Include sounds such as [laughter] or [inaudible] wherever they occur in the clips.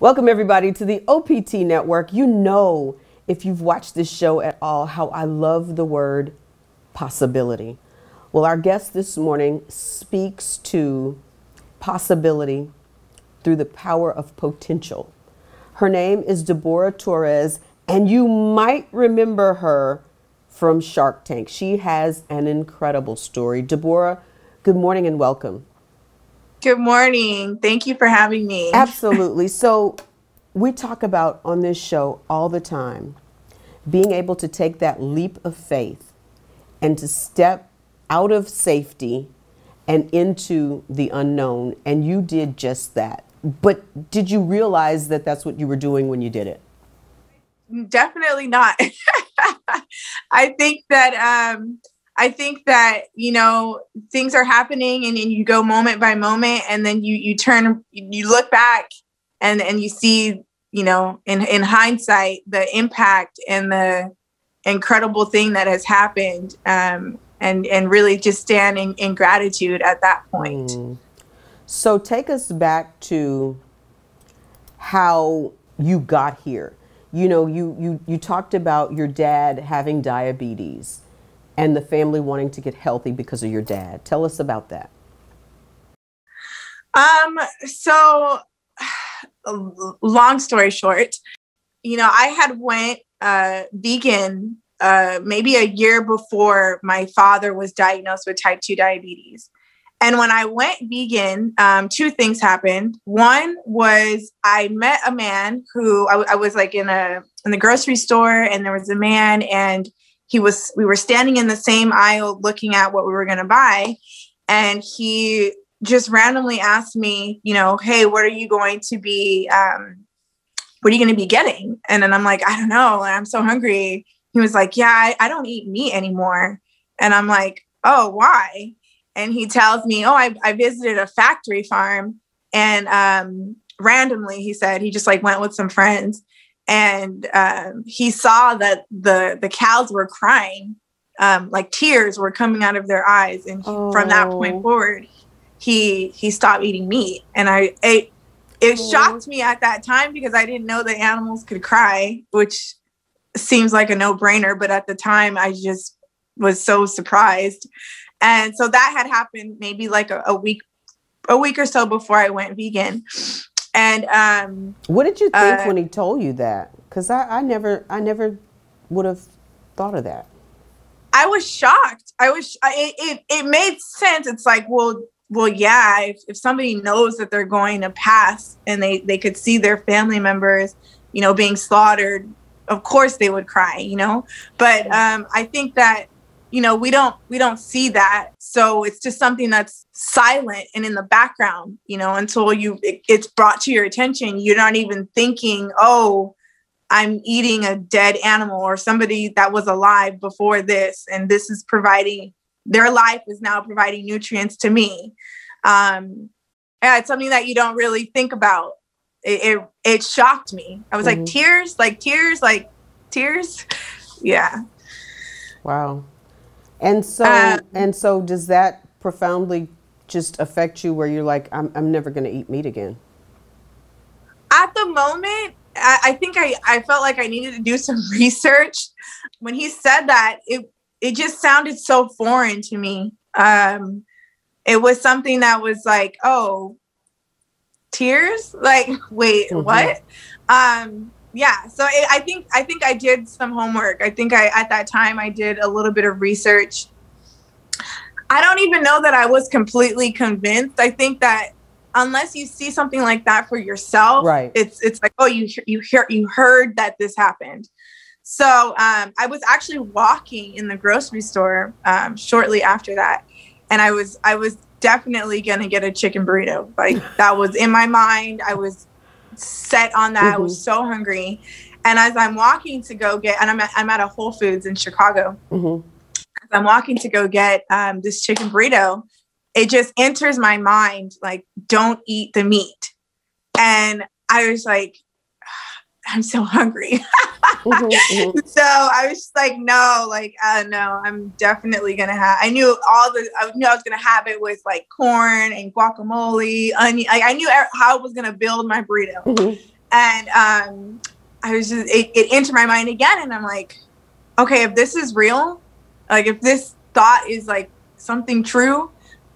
Welcome, everybody, to the OPT Network. You know, if you've watched this show at all, how I love the word possibility. Well, our guest this morning speaks to possibility through the power of potential. Her name is Deborah Torres, and you might remember her from Shark Tank. She has an incredible story. Deborah, good morning and welcome. Good morning. Thank you for having me. Absolutely. So, we talk about on this show all the time being able to take that leap of faith and to step out of safety and into the unknown. And you did just that. But did you realize that that's what you were doing when you did it? Definitely not. [laughs] I think that um, I think that you know things are happening, and, and you go moment by moment, and then you you turn, you look back, and and you see, you know, in in hindsight, the impact and the incredible thing that has happened, um, and and really just standing in gratitude at that point. Mm. So take us back to how you got here. You know, you you you talked about your dad having diabetes and the family wanting to get healthy because of your dad. Tell us about that. Um, so [sighs] long story short, you know, I had went uh, vegan uh, maybe a year before my father was diagnosed with type 2 diabetes. And when I went vegan, um, two things happened. One was I met a man who I, I was like in a in the grocery store, and there was a man, and he was we were standing in the same aisle looking at what we were going to buy. And he just randomly asked me you know hey what are you going to be um, what are you going to be getting? And then i'm like i don't know. And i'm so hungry. He was like yeah I, I don't eat meat anymore. And i'm like oh why? And he tells me oh i, I visited a factory farm. And um, randomly he said he just like went with some friends and um, he saw that the the cows were crying um, like tears were coming out of their eyes and oh. from that point oh. forward he he stopped eating meat and i it, it oh. shocked me at that time because i didn't know that animals could cry which seems like a no-brainer but at the time i just was so surprised and so that had happened maybe like a, a week a week or so before i went vegan and um, what did you think uh, when he told you that? Because I, I never, I never would have thought of that. I was shocked. I was. It, it, it made sense. It's like, well, well, yeah. If, if somebody knows that they're going to pass and they they could see their family members, you know, being slaughtered, of course they would cry. You know, but um, I think that you know we don't we don't see that. So it's just something that's silent and in the background you know until you it, it's brought to your attention. You're not even thinking oh i'm eating a dead animal or somebody that was alive before this and this is providing their life is now providing nutrients to me. Um yeah it's something that you don't really think about. It it, it shocked me. I was mm-hmm. like tears? Like tears? Like tears? [laughs] Yeah. Wow and so, um, and so, does that profoundly just affect you, where you're like, I'm, I'm never going to eat meat again? At the moment, I, I think I, I felt like I needed to do some [laughs] research. When he said that, it it just sounded so foreign to me. Um, it was something that was like, oh, tears. [laughs] Like, wait, mm-hmm. what? Um, yeah so it, i think i think i did some homework. I think i at that time i did a little bit of research. I don't even know that i was completely convinced. I think that unless you see something like that for yourself right. it's it's like oh you you hear you heard that this happened. So um, i was actually walking in the grocery store um, shortly after that and i was i was definitely gonna get a chicken burrito. Like that was in my mind. I was set on that. Mm-hmm. I was mm-hmm. so hungry. And as I'm walking to go get, and I'm at, I'm at a Whole Foods in Chicago. Mm-hmm. As I'm walking to go get um, this chicken burrito, it just enters my mind like, don't eat the meat. And I was like, I'm so hungry. [laughs] mm-hmm, mm-hmm. So I was just like, no, like, uh, no, I'm definitely gonna have. I knew all the, I knew I was gonna have it with like corn and guacamole, onion. Like, I knew how I was gonna build my burrito. Mm-hmm. And um, I was just, it, it entered my mind again. And I'm like, okay, if this is real, like if this thought is like something true,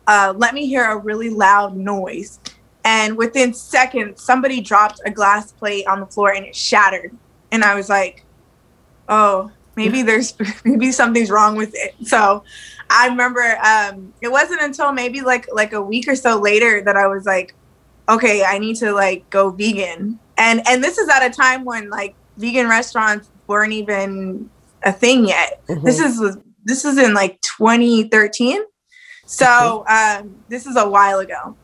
uh, let me hear a really loud noise. And within seconds, somebody dropped a glass plate on the floor and it shattered. And I was like, oh, maybe there's [laughs] maybe something's wrong with it. So I remember um, it wasn't until maybe like like a week or so later that I was like, okay, I need to like go vegan. And and this is at a time when like vegan restaurants weren't even a thing yet. Mm-hmm. This is this is in like 2013. So um, this is a while ago.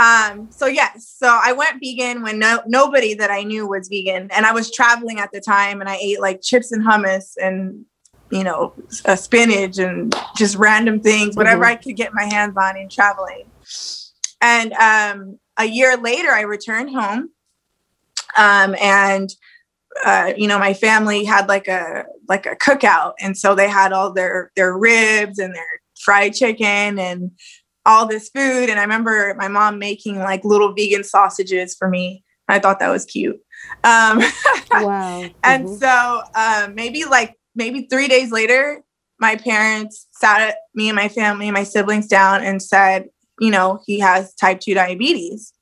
Um, so yes, so I went vegan when no nobody that I knew was vegan, and I was traveling at the time, and I ate like chips and hummus and you know a spinach and just random things, whatever mm-hmm. I could get my hands on in traveling. And um, a year later, I returned home, um, and uh, you know my family had like a like a cookout, and so they had all their their ribs and their fried chicken and all this food. And I remember my mom making like little vegan sausages for me. I thought that was cute. Um, [laughs] wow. and mm-hmm. so um, maybe like maybe three days later, my parents sat me and my family and my siblings down and said, you know, he has type 2 diabetes.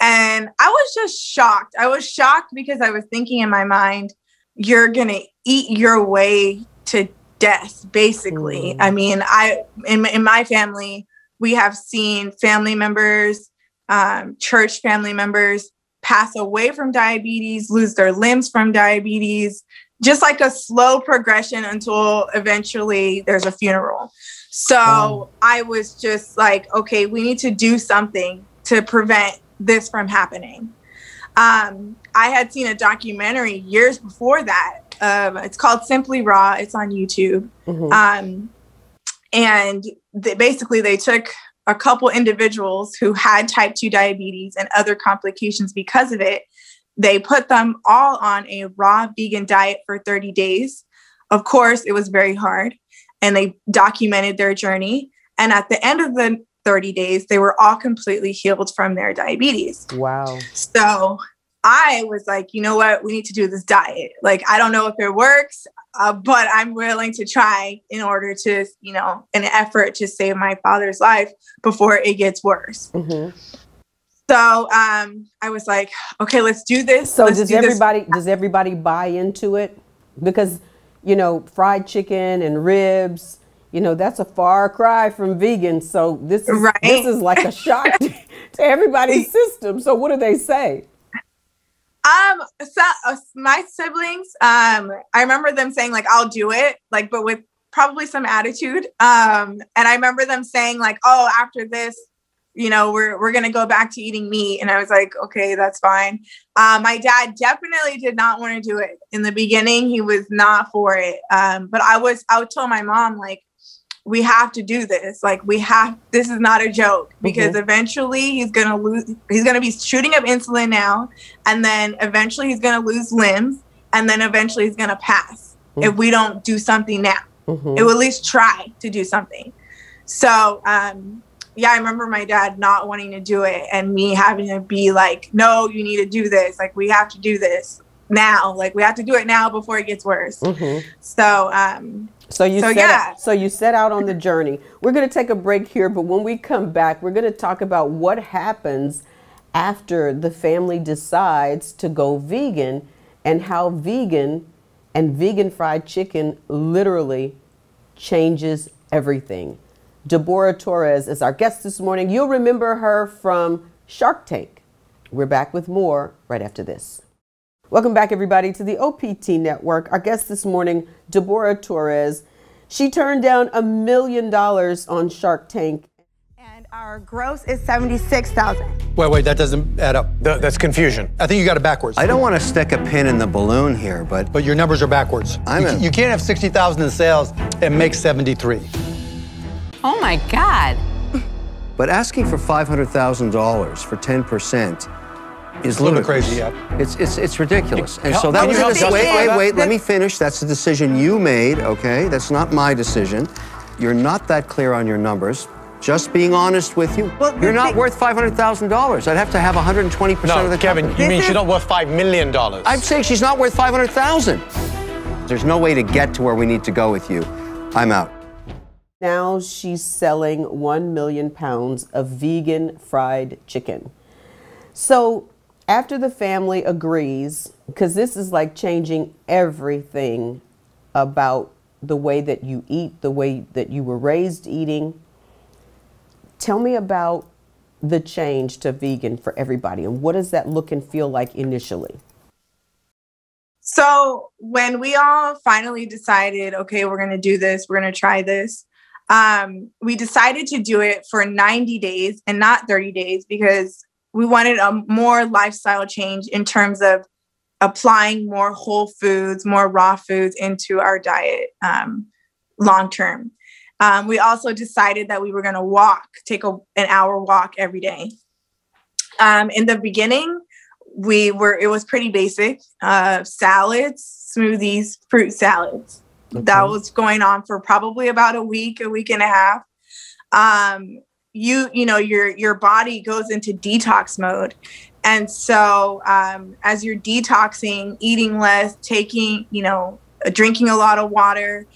And I was just shocked. I was shocked because I was thinking in my mind, you're going to eat your way to death, basically. Mm. I mean, I, in, in my family, we have seen family members, um, church family members pass away from diabetes, lose their limbs from diabetes, just like a slow progression until eventually there's a funeral. So I was just like, okay, we need to do something to prevent this from happening. Um, I had seen a documentary years before that. Um, it's called Simply Raw. It's on YouTube. Mm-hmm. Um, and they, basically they took a couple individuals who had type 2 diabetes and other complications because of it. They put them all on a raw vegan diet for 30 days. Of course it was very hard and they documented their journey. And at the end of the 30 days they were all completely healed from their diabetes. Wow. So I was like, you know what, we need to do this diet. Like, I don't know if it works, uh, but I'm willing to try in order to, you know, an effort to save my father's life before it gets worse. Mm-hmm. So um, I was like, okay, let's do this. So let's does do everybody this. does everybody buy into it? Because you know, fried chicken and ribs, you know, that's a far cry from vegan. So this is right? this is like a shock [laughs] to everybody's system. So what do they say? Um, so uh, my siblings, um, I remember them saying like, "I'll do it," like, but with probably some attitude. Um, and I remember them saying like, "Oh, after this, you know, we're we're gonna go back to eating meat," and I was like, "Okay, that's fine." Uh, my dad definitely did not want to do it in the beginning. He was not for it. Um, but I was, I would tell my mom like, we have to do this. Like we have this is not a joke because mm-hmm. eventually he's gonna lose he's gonna be shooting up insulin now and then eventually he's gonna lose limbs and then eventually he's gonna pass mm-hmm. if we don't do something now. Mm-hmm. It will at least try to do something. So um yeah, I remember my dad not wanting to do it and me having to be like, no, you need to do this. Like we have to do this now. Like we have to do it now before it gets worse. Mm-hmm. So um so you so, set yeah. out, so you set out on the journey. We're going to take a break here, but when we come back, we're going to talk about what happens after the family decides to go vegan and how vegan and vegan fried chicken literally changes everything. Deborah Torres is our guest this morning. You'll remember her from Shark Tank. We're back with more right after this. Welcome back, everybody, to the OPT Network. Our guest this morning, Deborah Torres. She turned down a million dollars on Shark Tank. And our gross is 76,000. Wait, wait, that doesn't add up. Th- that's confusion. I think you got it backwards. I don't want to stick a pin in the balloon here, but. But your numbers are backwards. I'm you, a... you can't have 60,000 in sales and make 73. Oh my God. But asking for $500,000 for 10% is a little bit crazy. Yeah, it's it's it's ridiculous. And so that was a decision. Wait, wait, wait. Let me finish. That's the decision you made. Okay, that's not my decision. You're not that clear on your numbers. Just being honest with you, well, you're not worth $500,000. I'd have to have 120% of the Kevin, company. you mean she's not worth $5 million? I'm saying she's not worth 500,000. There's no way to get to where we need to go with you. I'm out. Now she's selling 1 million pounds of vegan fried chicken. So after the family agrees, because this is like changing everything about the way that you eat, the way that you were raised eating, tell me about the change to vegan for everybody and what does that look and feel like initially? So, when we all finally decided, okay, we're going to do this, we're going to try this, um, we decided to do it for 90 days and not 30 days because we wanted a more lifestyle change in terms of applying more whole foods, more raw foods into our diet um, long term. Um, we also decided that we were going to walk, take a, an hour walk every day. Um, in the beginning, we were it was pretty basic uh, salads, smoothies, fruit salads. Okay. That was going on for probably about a week, a week and a half. You you know your your body goes into detox mode. And so um, as you're detoxing eating less taking you know drinking a lot of water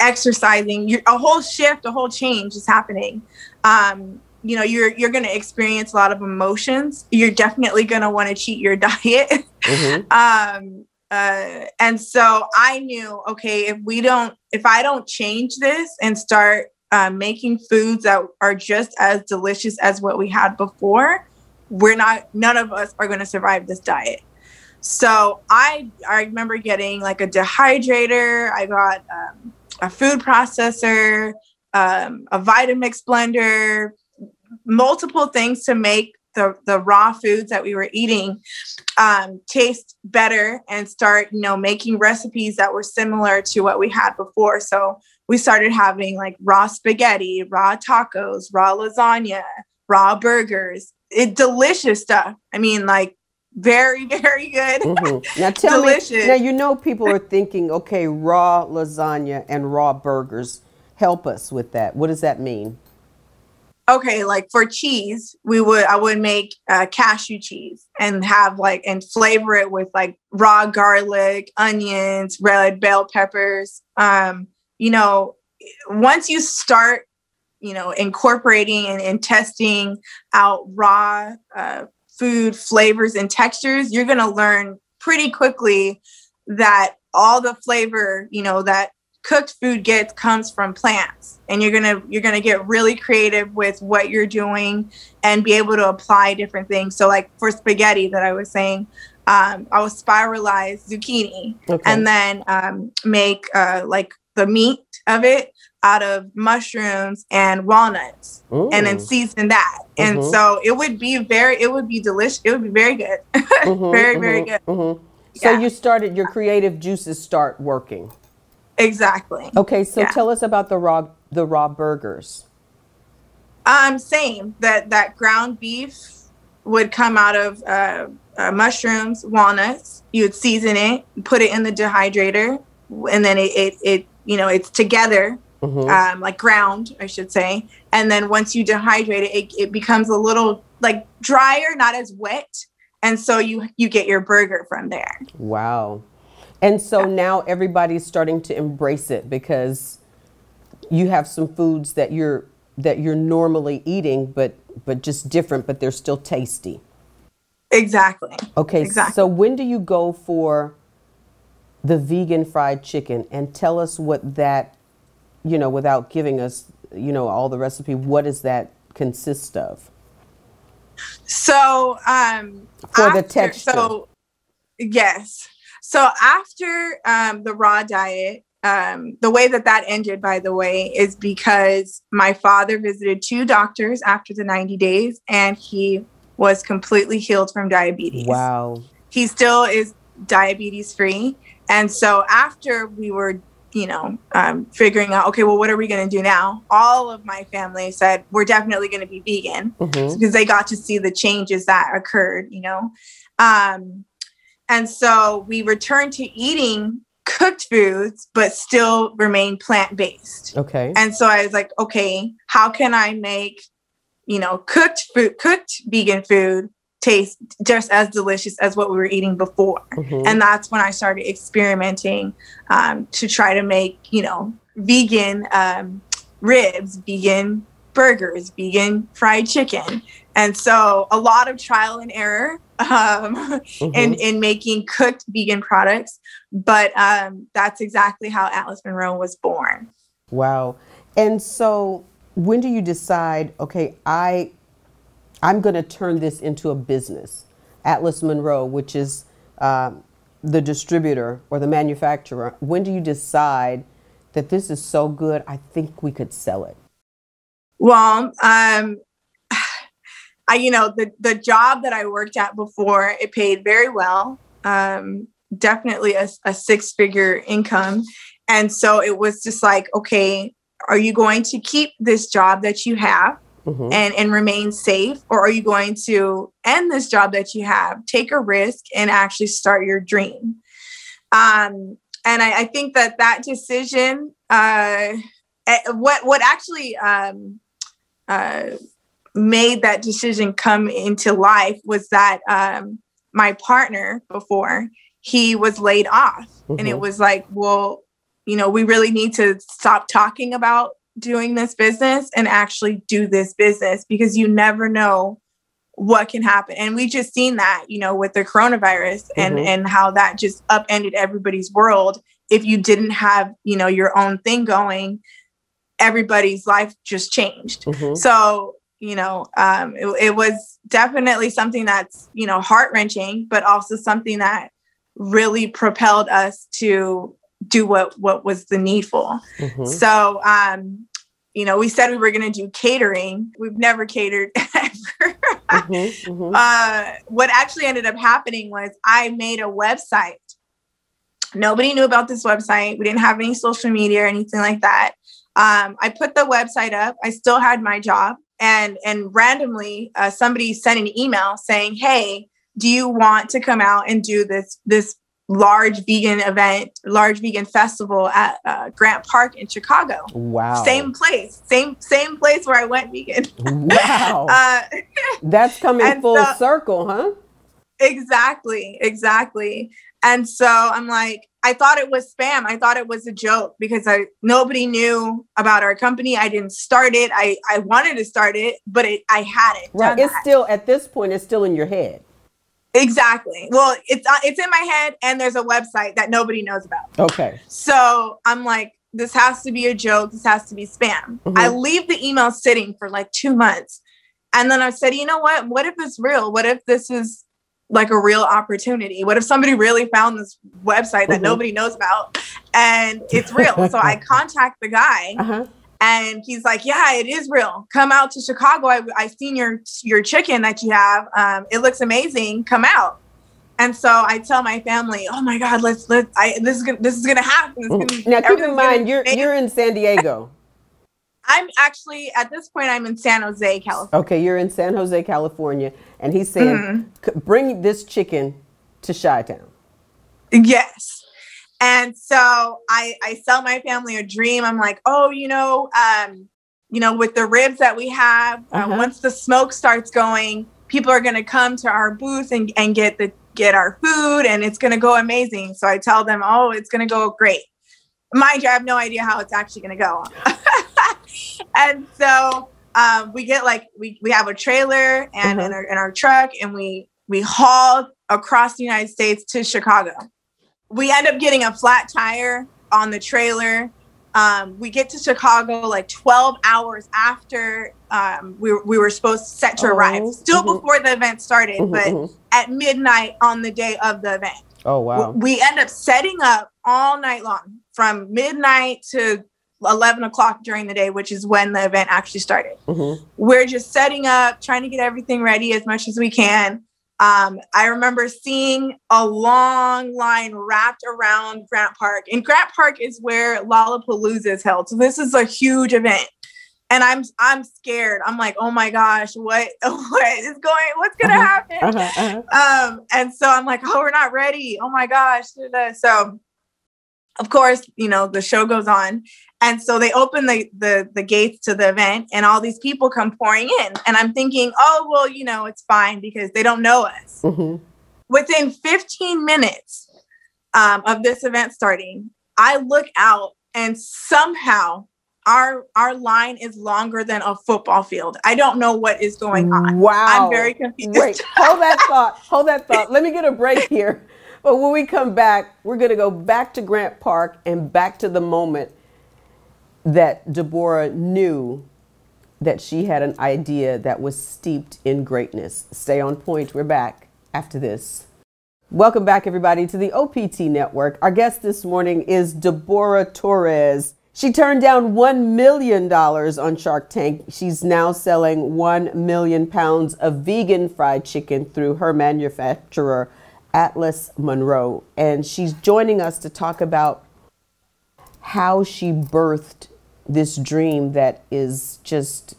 exercising you're, a whole shift a whole change is happening. Um, you know you're you're going to experience a lot of emotions. You're definitely going to want to cheat your [laughs] diet. Mm-hmm. um, uh, and so i knew okay if we don't if i don't change this and start uh, making foods that are just as delicious as what we had before, we're not, none of us are going to survive this diet. So I, I remember getting like a dehydrator. I got um, a food processor, um, a Vitamix blender, multiple things to make the, the raw foods that we were eating um, taste better and start, you know, making recipes that were similar to what we had before. So we started having like raw spaghetti, raw tacos, raw lasagna, raw burgers. It delicious stuff. I mean, like very, [laughs] very good. Mm-hmm. Now [laughs] tell delicious. me. Now you know people are thinking, okay, raw lasagna and raw burgers. Help us with that. What does that mean? Okay like for cheese we would i would make uh, cashew cheese and have like and flavor it with like raw garlic onions red bell peppers. Um you know, once you start, you know, incorporating and, and testing out raw uh, food flavors and textures, you're to learn pretty quickly that all the flavor, you know, that cooked food gets comes from plants and you're going to you're going to get really creative with what you're doing and be able to apply different things so like for spaghetti that i was saying um, i will spiralize zucchini okay. and then um, make uh, like the meat of it out of mushrooms and walnuts Ooh. and then season that. Mm-hmm. And so it would be very, it would be delicious. It would be very good. [laughs] mm-hmm, very, mm-hmm, very good. Mm-hmm. So yeah. you started, your creative juices start working. Exactly. Okay. So yeah. tell us about the raw, the raw burgers. Um, same that, that ground beef would come out of, uh, uh, mushrooms, walnuts. You would season it, put it in the dehydrator, and then it, it, it you know it's together mm-hmm. um, like ground i should say and then once you dehydrate it, it it becomes a little like drier not as wet and so you you get your burger from there wow and so now everybody's starting to embrace it because you have some foods that you're that you're normally eating but but just different but they're still tasty exactly okay exactly. so when do you go for the vegan fried chicken and tell us what that, you know, without giving us, you know, all the recipe, what does that consist of? So, um, for after, the texture. So, yes. So after um, the raw diet, um, the way that that ended, by the way, is because my father visited two doctors after the 90 days and he was completely healed from diabetes. Wow. He still is diabetes free. And so after we were, you know, um, figuring out, okay, well, what are we going to do now? All of my family said, we're definitely going to be vegan mm-hmm. because they got to see the changes that occurred, you know. Um, and so we returned to eating cooked foods, but still remain plant based. Okay. And so I was like, okay, how can I make, you know, cooked food, cooked vegan food taste just as delicious as what we were eating before? Mhm. And that's when I started experimenting um, to try to make, you know, vegan um, ribs, vegan burgers, vegan fried chicken. And so a lot of trial and error um, in, Mhm. in making cooked vegan products. But um, that's exactly how Atlas Monroe was born. Wow. And so when do you decide, okay, I I'm going to turn this into a business? Atlas Monroe, which is um, the distributor or the manufacturer, when do you decide that this is so good, I think we could sell it? Well, um, I, you know, the the job that I worked at before, it paid very well. Um, definitely a, a six figure income, and so it was just like, okay, are you going to keep this job that you have Mhm. and and remain safe, or are you going to end this job that you have, take a risk, and actually start your dream? Um, and I, I think that that decision, uh, eh, what what actually um, uh, made that decision come into life was that um, my partner before he was laid off, and it Mhm. was like, well, you know, we really need to stop talking about doing this business and actually do this business because you never know what can happen and we just seen that you know with the coronavirus and Mhm. and how that just upended everybody's world if you didn't have you know your own thing going everybody's life just changed Mhm. so you know um it, it was definitely something that's you know heart wrenching but also something that really propelled us to do what what was the needful Mhm. so um you know we said we were going to do catering we've never catered [laughs] ever Mhm. Mhm. uh, what actually ended up happening was I made a website. Nobody knew about this website. We didn't have any social media or anything like that. Um, I put the website up. I still had my job, and and randomly uh, somebody sent an email saying, "Hey, do you want to come out and do this this large vegan event, large vegan festival at uh, Grant Park in Chicago?" Wow. Same place, same same place where I went vegan. Wow. [laughs] uh, [laughs] That's coming full so- circle, huh? Exactly, exactly. And so I'm like, I thought it was spam. I thought it was a joke because I nobody knew about our company. I didn't start it. I I wanted to start it, but it I hadn't. Right. It's that. still at this point. It's still in your head. exactly. Well, it's uh, it's in my head, and there's a website that nobody knows about. Okay. So I'm like, this has to be a joke. This has to be spam. Mhm. I leave the email sitting for like two months. And then I said, you know what? What if it's real? What if this is like a real opportunity? What if somebody really found this website that Mhm. nobody knows about and it's real? so I [laughs] contact the guy Uh huh. and he's like, yeah, it is real. Come out to Chicago. I, I seen your, your chicken that you have. Um, it looks amazing. Come out. And so I tell my family, "Oh my God, let's let's. I this is gonna this is gonna happen. Gonna, Mm-hmm. Now keep in mind you're amazing." you're in San Diego. I'm actually at this point. I'm in San Jose, California. Okay, you're in San Jose, California, and he's saying, Mm-hmm. "Bring this chicken to Chi Town." Yes. And so I I sell my family a dream. I'm like, oh, you know, um, you know, with the ribs that we have, uh, Uh-huh. once the smoke starts going, people are gonna come to our booth and, and get the get our food and it's gonna go amazing. So I tell them, oh, it's gonna go great. Mind you, I have no idea how it's actually gonna go. [laughs] and so um, we get like we, we have a trailer and, Uh-huh. and, our, and our truck and we we haul across the United States to Chicago. We end up getting a flat tire on the trailer. Um, we get to Chicago like 12 hours after um, we, we were supposed to set to arrive, Oh, still mhm. before the event started, Mhm, but mhm. at midnight on the day of the event. Oh wow. We end up setting up all night long from midnight to 11 o'clock during the day, which is when the event actually started. Mhm. We're just setting up, trying to get everything ready as much as we can. Um, I remember seeing a long line wrapped around Grant Park, and Grant Park is where Lollapalooza is held. So this is a huge event, and I'm I'm scared. I'm like, oh my gosh, what [laughs] what is going? What's gonna Uh-huh. happen? Uh-huh, uh-huh. um and so i'm like oh we're not ready oh my gosh so of course, you know, the show goes on. And so they open the, the the gates to the event and all these people come pouring in. And I'm thinking, oh well, you know, it's fine because they don't know us. Mm-hmm. Within 15 minutes um, of this event starting, I look out and somehow our our line is longer than a football field. I don't know what is going on. Wow. I'm very confused. Wait, hold that thought. Hold that thought. Let me get a break here. But when we come back, we're going to go back to Grant Park and back to the moment that Deborah knew that she had an idea that was steeped in greatness. Stay on point. We're back after this. Welcome back, everybody, to the OPT Network. Our guest this morning is Deborah Torres. She turned down $1 million on Shark Tank. She's now selling 1 million pounds of vegan fried chicken through her manufacturer, Atlas Monroe. And she's joining us to talk about how she birthed this dream that is just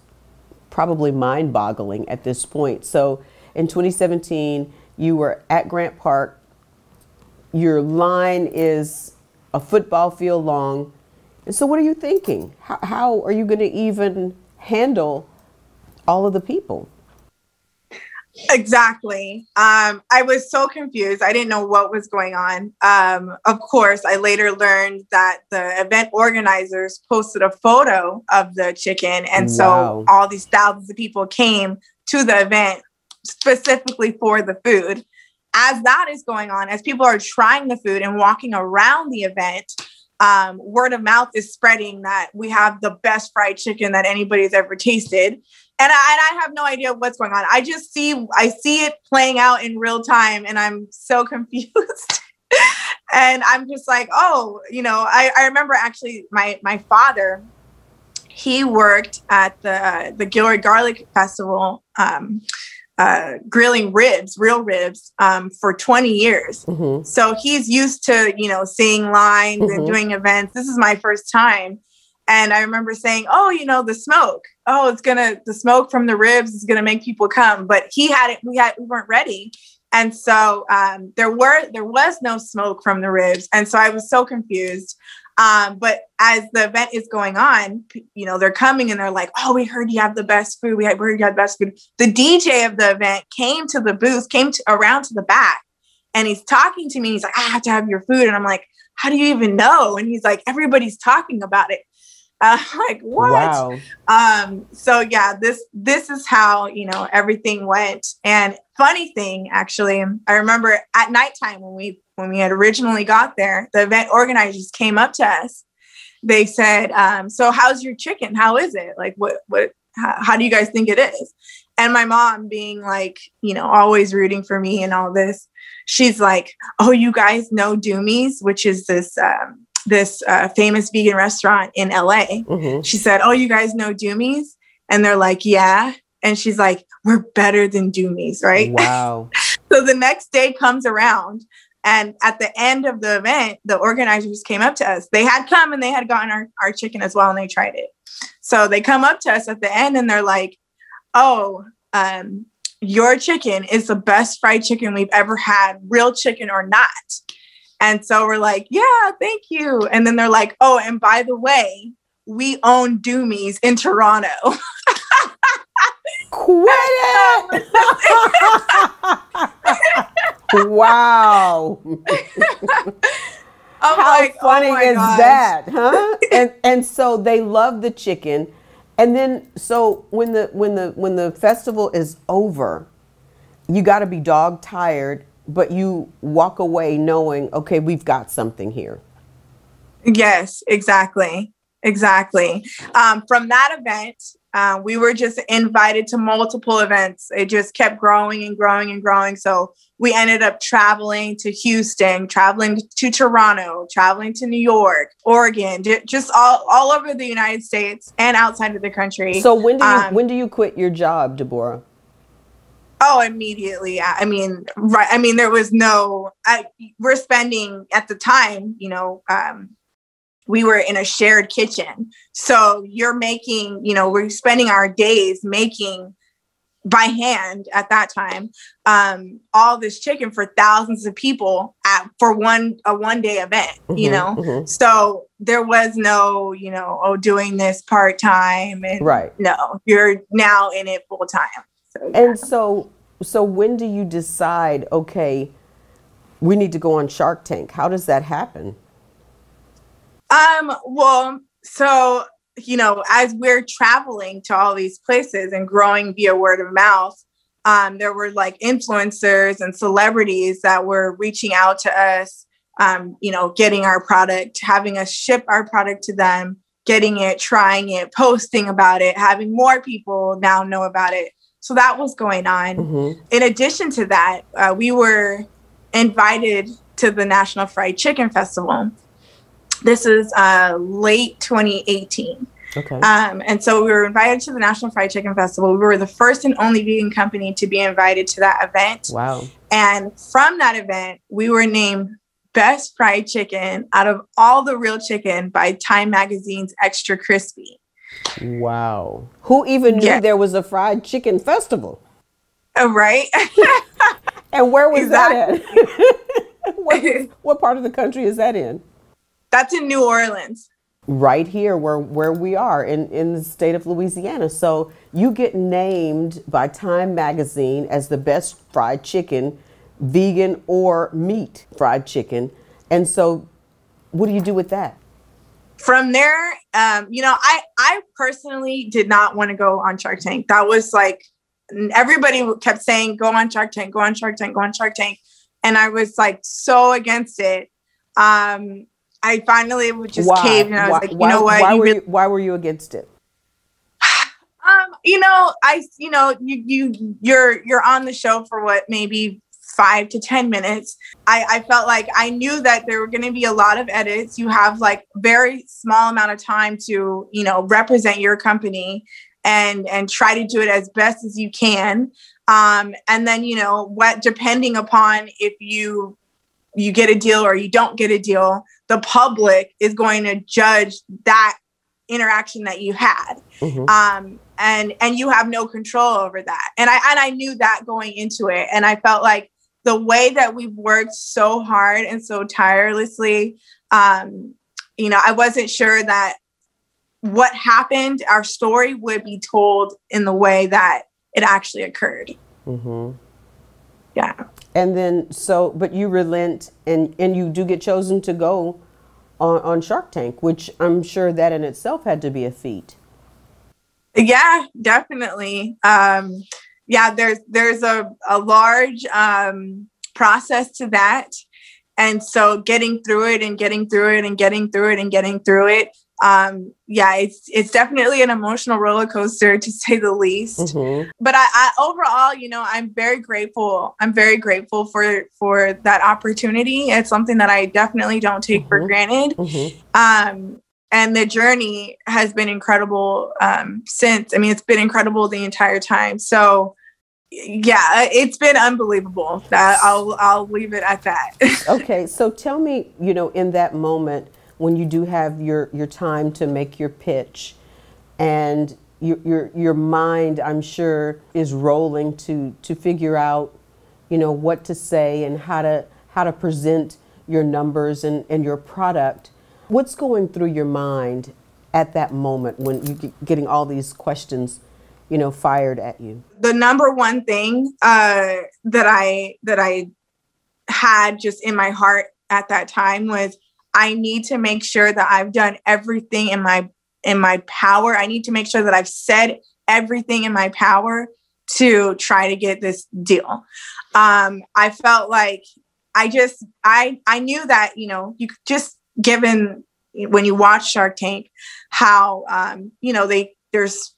probably mind boggling at this point. So in 2017, you were at Grant Park. Your line is a football field long. And so, what are you thinking? How, how are you going to even handle all of the people? Exactly. Um, I was so confused. I didn't know what was going on. Um, of course, I later learned that the event organizers posted a photo of the chicken. And wow. so all these thousands of people came to the event specifically for the food. As that is going on, as people are trying the food and walking around the event, um, word of mouth is spreading that we have the best fried chicken that anybody's ever tasted and I, and I have no idea what's going on. I just see I see it playing out in real time, and I'm so [laughs] confused. and I'm just like, oh, you know, I, I remember actually my my father, he worked at the the Gilroy Garlic Festival, um, uh, grilling ribs, real ribs, um, for 20 years. Mm-hmm. So he's used to you know seeing lines mm-hmm. and doing events. This is my first time. And I remember saying, "Oh, you know, the smoke. Oh, it's gonna the smoke from the ribs is gonna make people come." But he hadn't. We had we weren't ready, and so um, there were there was no smoke from the ribs, and so I was so confused. Um, but as the event is going on, you know, they're coming and they're like, "Oh, we heard you have the best food. We heard you have the best food." The DJ of the event came to the booth, came to, around to the back, and he's talking to me. He's like, "I have to have your food," and I'm like, "How do you even know?" And he's like, "Everybody's talking about it." Uh, [laughs] like what? Wow. Um, so yeah, this this is how you know everything went. And funny thing, actually, I remember at nighttime when we when we had originally got there, the event organizers came up to us. They said, um, "So how's your chicken? How is it? Like what what? How, how do you guys think it is?" And my mom, being like, you know, always rooting for me and all this, she's like, "Oh, you guys know Doomies, which is this." Um, this uh, famous vegan restaurant in LA. Mm-hmm. She said, Oh, you guys know Doomies? And they're like, Yeah. And she's like, We're better than Doomies, right? Wow. [laughs] so the next day comes around. And at the end of the event, the organizers came up to us. They had come and they had gotten our, our chicken as well and they tried it. So they come up to us at the end and they're like, Oh, um, your chicken is the best fried chicken we've ever had, real chicken or not. And so we're like, yeah, thank you. And then they're like, oh, and by the way, we own Doomies in Toronto. [laughs] Quit it! [laughs] wow. [laughs] I'm How like, oh funny oh is gosh. that, huh? and and so they love the chicken. And then so when the when the when the festival is over, you got to be dog tired but you walk away knowing, okay, we've got something here. Yes, exactly. Exactly. Um, from that event, uh, we were just invited to multiple events. It just kept growing and growing and growing. So we ended up traveling to Houston, traveling to Toronto, traveling to New York, Oregon, just all, all over the United States and outside of the country. So when do you um, when do you quit your job, Deborah? Oh, immediately. I mean, right. I mean, there was no, I, we're spending at the time, you know, um, we were in a shared kitchen. So you're making, you know, we're spending our days making by hand at that time um, all this chicken for thousands of people at for one a one day event mm-hmm, you know mm-hmm. so there was no you know oh doing this part time and right no you're now in it full time so, yeah. and so so when do you decide okay we need to go on shark tank how does that happen um well so you know, as we're traveling to all these places and growing via word of mouth, um, there were like influencers and celebrities that were reaching out to us, um, you know, getting our product, having us ship our product to them, getting it, trying it, posting about it, having more people now know about it. So that was going on. Mm-hmm. In addition to that, uh, we were invited to the National Fried Chicken Festival. This is uh, late 2018. Okay. Um, and so we were invited to the National Fried Chicken Festival. We were the first and only vegan company to be invited to that event. Wow. And from that event, we were named Best Fried Chicken out of all the real chicken by Time Magazine's Extra Crispy. Wow. Who even knew yeah. there was a fried chicken festival? Oh, right. [laughs] and where was exactly. that at? [laughs] what, [laughs] what part of the country is that in? That's in New Orleans. Right here where, where we are in, in the state of Louisiana. So you get named by Time Magazine as the best fried chicken, vegan or meat fried chicken. And so what do you do with that? From there, um, you know, I, I personally did not want to go on Shark Tank. That was like, everybody kept saying, go on Shark Tank, go on Shark Tank, go on Shark Tank. And I was like so against it. Um, I finally would just why? cave and I was why? like, you why, know what? Why you were you, why were you against it? [sighs] Um, you know, I you know, you you you're you're on the show for what maybe five to ten minutes. I, I felt like I knew that there were gonna be a lot of edits. You have like very small amount of time to, you know, represent your company and and try to do it as best as you can. Um, and then you know what depending upon if you you get a deal or you don't get a deal, the public is going to judge that interaction that you had. Mm-hmm. Um, and and you have no control over that. And I and I knew that going into it. And I felt like the way that we've worked so hard and so tirelessly, um, you know, I wasn't sure that what happened, our story would be told in the way that it actually occurred. Mm-hmm. Yeah and then so but you relent and and you do get chosen to go on, on shark tank which i'm sure that in itself had to be a feat yeah definitely um yeah there's there's a, a large um process to that and so getting through it and getting through it and getting through it and getting through it um, yeah, it's it's definitely an emotional roller coaster to say the least. Mm-hmm. But I, I, overall, you know, I'm very grateful. I'm very grateful for for that opportunity. It's something that I definitely don't take mm-hmm. for granted. Mm-hmm. Um, and the journey has been incredible um, since. I mean, it's been incredible the entire time. So yeah uh, it's been unbelievable i'll i'll leave it at that [laughs] okay so tell me you know in that moment when you do have your, your time to make your pitch and your, your, your mind, I'm sure, is rolling to, to figure out, you know, what to say and how to, how to present your numbers and, and your product. What's going through your mind at that moment when you're getting all these questions, you know, fired at you? The number one thing uh, that I that I had just in my heart at that time was I need to make sure that I've done everything in my in my power. I need to make sure that I've said everything in my power to try to get this deal. Um, I felt like I just I I knew that you know you just given when you watch Shark Tank how um, you know they there's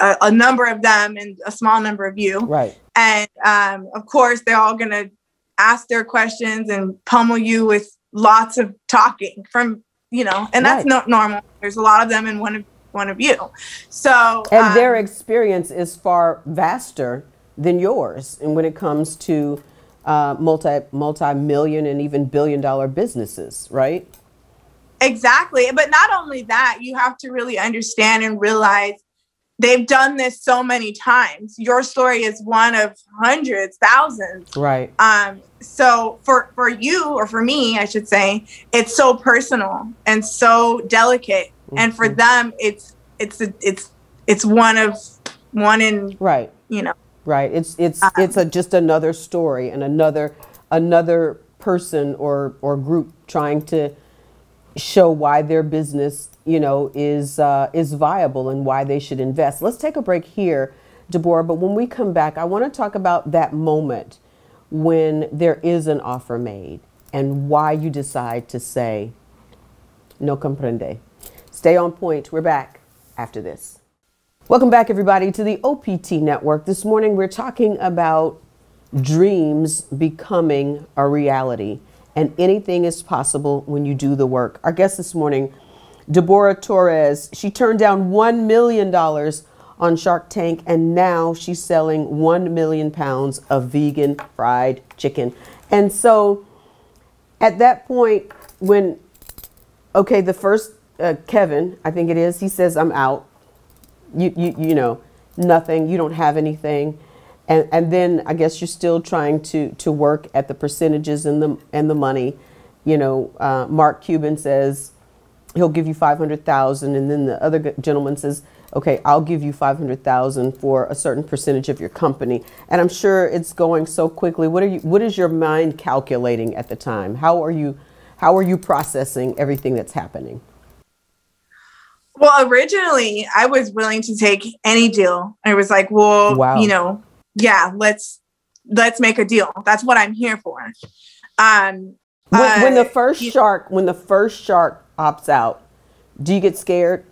a, a, number of them and a small number of you. Right. And um, of course they're all gonna ask their questions and pummel you with lots of talking from you know and that's right. not normal. There's a lot of them and one of one of you. So and um, their experience is far vaster than yours and when it comes to uh, multi multi-million and even billion dollar businesses right? Exactly. But not only that you have to really understand and realize they've done this so many times. Your story is one of hundreds, thousands. Right. Um, so for for you or for me, I should say, it's so personal and so delicate, mm-hmm. and for mm-hmm. them, it's it's a, it's it's one of one in right. You know. Right. It's it's um, it's a just another story and another another person or or group trying to show why their business you know, is, uh, is viable and why they should invest. Let's take a break here, Deborah, but when we come back, I want to talk about that moment when there is an offer made and why you decide to say, no comprende. Stay on point. We're back after this. Welcome back, everybody, to the OPT Network. This morning, we're talking about dreams becoming a reality, and anything is possible when you do the work. Our guest this morning Deborah Torres, she turned down $1 million on Shark Tank, and now she's selling 1 million pounds of vegan fried chicken. And so at that point, when, okay, the first, uh, Kevin, I think it is, he says, I'm out. You, you, you know, nothing, you don't have anything. And, and then I guess you're still trying to, to work at the percentages and the, and the money. You know, uh, Mark Cuban says, he'll give you 500,000 and then the other gentleman says, okay, I'll give you 500,000 for a certain percentage of your company. And I'm sure it's going so quickly. What are you what is your mind calculating at the time? How are you how are you processing everything that's happening? Well, originally I was willing to take any deal. I was like, well, wow. you know, yeah, let's let's make a deal. That's what I'm here for. Um when, uh, when the first shark when the first shark opts out, do you get scared?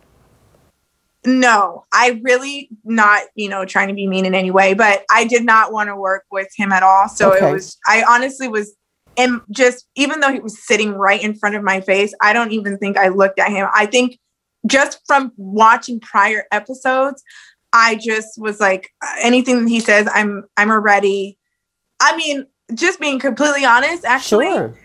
No, I really not, you know, trying to be mean in any way, but I did not want to work with him at all. So okay. it was, I honestly was, and just even though he was sitting right in front of my face, I don't even think I looked at him. I think just from watching prior episodes, I just was like, uh, anything that he says, I'm, I'm already. I mean, just being completely honest, actually, sure.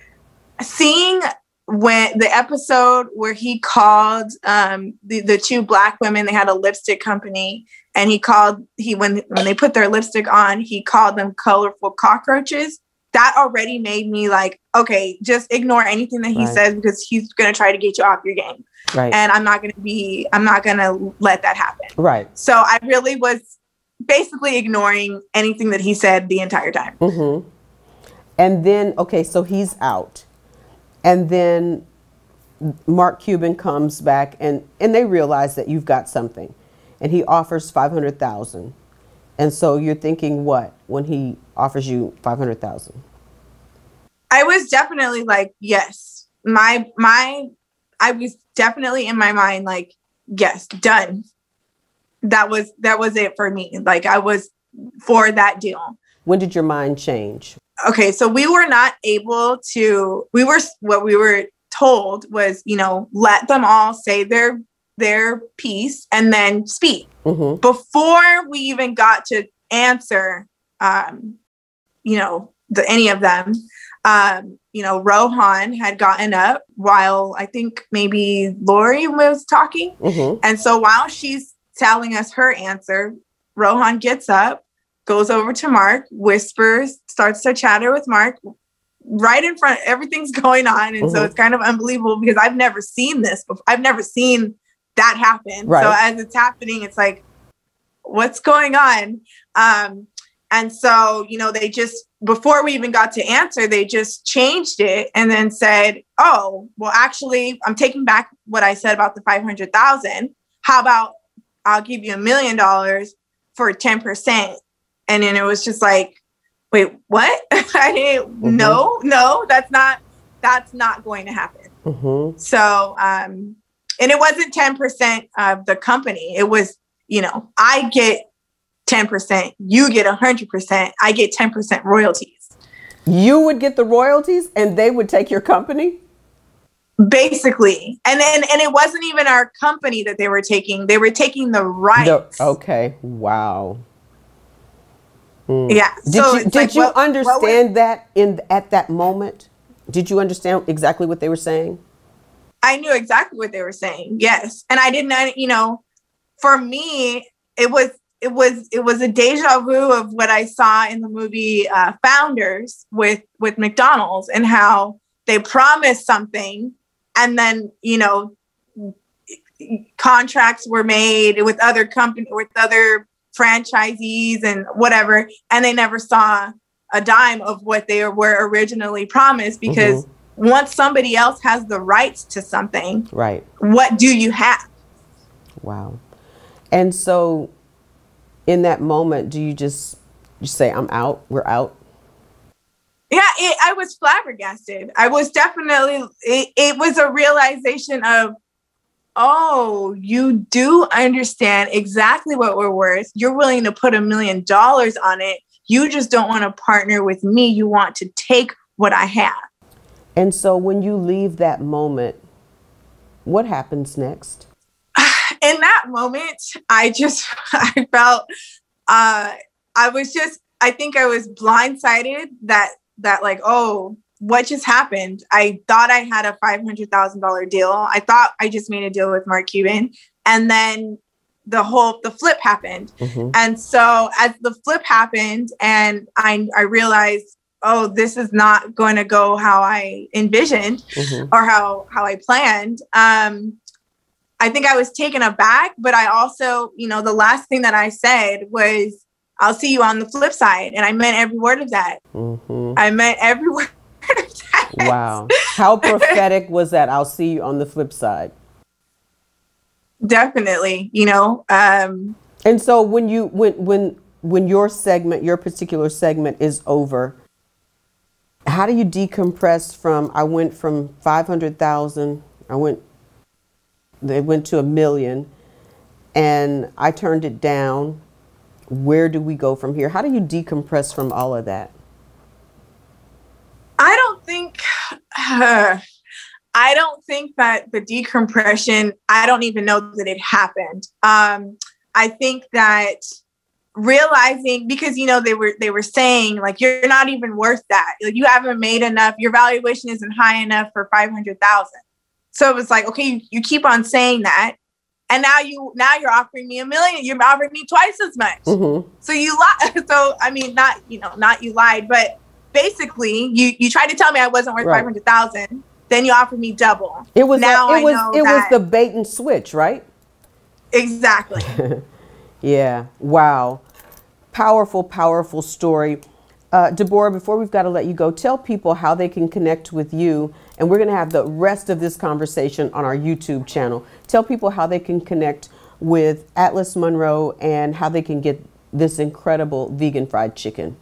seeing when the episode where he called um, the, the two black women, they had a lipstick company, and he called he when when they put their lipstick on, he called them colorful cockroaches. That already made me like, okay, just ignore anything that he right. says because he's gonna try to get you off your game. Right. And I'm not gonna be, I'm not gonna let that happen. Right. So I really was basically ignoring anything that he said the entire time. Mm-hmm. And then, okay, so he's out and then Mark Cuban comes back and, and they realize that you've got something. And he offers 500,000. And so you're thinking what when he offers you 500,000? I was definitely like, yes. My my I was definitely in my mind like, yes, done. That was that was it for me. Like I was for that deal. When did your mind change? Okay, so we were not able to, we were, what we were told was, you know, let them all say their their piece and then speak. Mm-hmm. Before we even got to answer, um, you know, the, any of them, um, you know, Rohan had gotten up while I think maybe Lori was talking. Mm-hmm. And so while she's telling us her answer, Rohan gets up goes over to Mark, whispers, starts to chatter with Mark right in front. Everything's going on. And mm-hmm. so it's kind of unbelievable because I've never seen this before. I've never seen that happen. Right. So as it's happening, it's like, what's going on? Um, and so, you know, they just, before we even got to answer, they just changed it and then said, oh, well, actually, I'm taking back what I said about the 500,000. How about I'll give you a million dollars for 10%? And then it was just like wait what? [laughs] I didn't mm-hmm. no no that's not that's not going to happen. Mm-hmm. so um and it wasn't 10% of the company. It was you know i get 10% you get 100% i get 10% royalties. You would get the royalties and they would take your company? Basically. And then and it wasn't even our company that they were taking they were taking the rights. the, okay wow Mm. Yeah. Did so you did like, you what, understand what that in at that moment? Did you understand exactly what they were saying? I knew exactly what they were saying. Yes, and I didn't. You know, for me, it was it was it was a deja vu of what I saw in the movie uh, Founders with with McDonald's and how they promised something and then you know contracts were made with other company with other franchisees and whatever and they never saw a dime of what they were originally promised because mm-hmm. once somebody else has the rights to something right. what do you have? Wow. And so in that moment do you just you say i'm out we're out yeah it, i was flabbergasted. I was definitely it, it was a realization of oh you do understand exactly what we're worth. You're willing to put a million dollars on it. You just don't want to partner with me. You want to take what i have. And so when you leave that moment what happens next? [sighs] In that moment i just [laughs] i felt uh i was just i think i was blindsided that that like, oh, what just happened? I thought I had a $500,000 deal. I thought I just made a deal with Mark Cuban. And then the whole the flip happened. Mm-hmm. And so as the flip happened and I I realized, oh, this is not going to go how I envisioned mm-hmm. or how how I planned. Um I think I was taken aback, but I also, you know, the last thing that I said was I'll see you on the flip side. And I meant every word of that. Mm-hmm. I meant every [laughs] word. Wow. [laughs] How prophetic was that? I'll see you on the flip side. Definitely, you know. Um, and so when you when when when your segment, your particular segment is over, how do you decompress from I went from 500,000, I went they went to a million and I turned it down where do we go from here? How do you decompress from all of that? I don't think. Uh, [sighs] I don't think that the decompression. I don't even know that it happened. Um, I think that realizing because you know they were they were saying like you're not even worth that like you haven't made enough your valuation isn't high enough for 500,000 so it was like okay you, keep on saying that and now you now you're offering me a million you're offering me twice as much mm-hmm. so you lied [laughs] so i mean not you know not you lied but basically you you tried to tell me i wasn't worth right. 500000 then you offered me double it was now a, it I was it was the bait and switch right exactly [laughs] yeah wow powerful powerful story uh, deborah before we've got to let you go tell people how they can connect with you and we're going to have the rest of this conversation on our YouTube channel. Tell people how they can connect with Atlas Monroe and how they can get this incredible vegan fried chicken.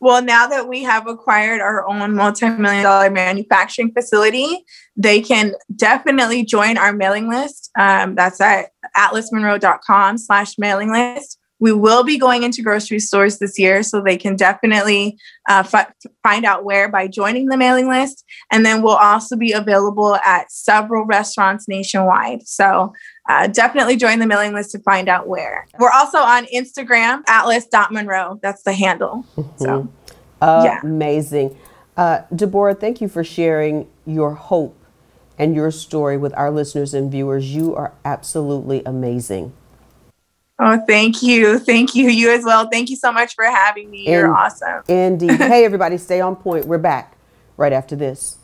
Well, now that we have acquired our own multi-million dollar manufacturing facility, they can definitely join our mailing list. Um, that's at atlasmonroe.com slash mailing list. We will be going into grocery stores this year, so they can definitely uh, f- find out where by joining the mailing list. And then we'll also be available at several restaurants nationwide. So uh, definitely join the mailing list to find out where. We're also on Instagram, atlas.monroe. That's the handle. Mm-hmm. So, yeah. Amazing. Uh, Deborah, thank you for sharing your hope and your story with our listeners and viewers. You are absolutely amazing. Oh, thank you. Thank you. You as well. Thank you so much for having me. You're awesome. Indeed. [laughs] hey, everybody, stay on point. We're back right after this.